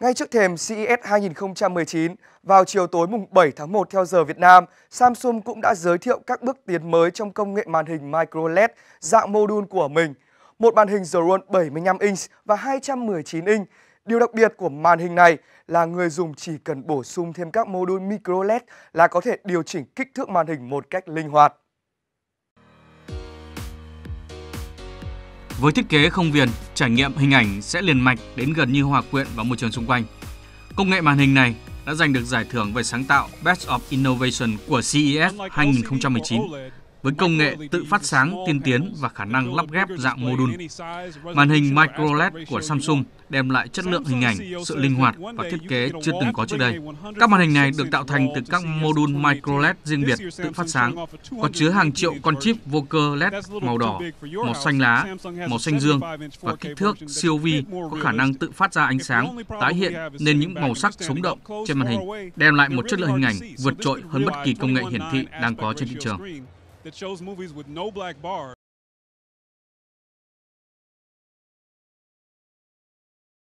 Ngay trước thềm CES 2019, vào chiều tối mùng 7 tháng 1 theo giờ Việt Nam, Samsung cũng đã giới thiệu các bước tiến mới trong công nghệ màn hình micro LED dạng module của mình. Một màn hình Zron 75 inch và 219 inch. Điều đặc biệt của màn hình này là người dùng chỉ cần bổ sung thêm các module micro LED là có thể điều chỉnh kích thước màn hình một cách linh hoạt. Với thiết kế không viền, trải nghiệm hình ảnh sẽ liền mạch đến gần như hòa quyện vào môi trường xung quanh. Công nghệ màn hình này đã giành được giải thưởng về sáng tạo Best of Innovation của CES 2019 với công nghệ tự phát sáng tiên tiến và khả năng lắp ghép dạng mô đun, Màn hình micro LED của Samsung đem lại chất lượng hình ảnh, sự linh hoạt và thiết kế chưa từng có trước đây. Các màn hình này được tạo thành từ các mô đun micro LED riêng biệt tự phát sáng, có chứa hàng triệu con chip vô cơ LED màu đỏ, màu xanh lá, màu xanh dương và kích thước siêu vi có khả năng tự phát ra ánh sáng, tái hiện nên những màu sắc sống động trên màn hình, đem lại một chất lượng hình ảnh vượt trội hơn bất kỳ công nghệ hiển thị đang có trên thị trường. That shows movies with no black bars